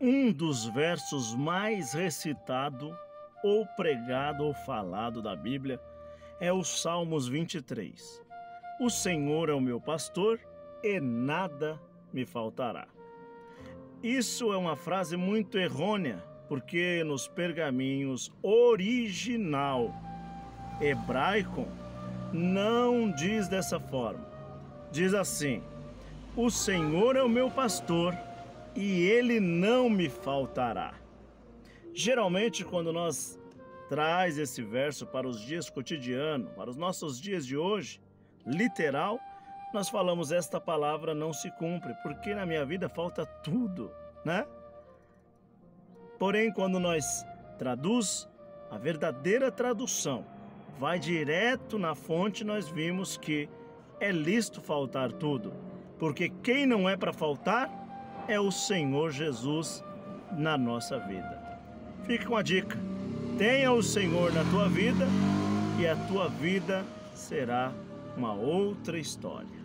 um dos versos mais recitado ou pregado ou falado da Bíblia é o Salmos 23. O Senhor é o meu pastor e nada me faltará. Isso é uma frase muito errônea, porque nos pergaminhos original hebraico não diz dessa forma. Diz assim: O Senhor é o meu pastor e ele não me faltará. Geralmente, quando nós traz esse verso para os dias cotidianos, para os nossos dias de hoje, literal, nós falamos esta palavra não se cumpre, porque na minha vida falta tudo, né? Porém, quando nós traduz a verdadeira tradução, vai direto na fonte, nós vimos que é lícito faltar tudo, porque quem não é para faltar é o Senhor Jesus na nossa vida. Fica com a dica. Tenha o Senhor na tua vida e a tua vida será uma outra história.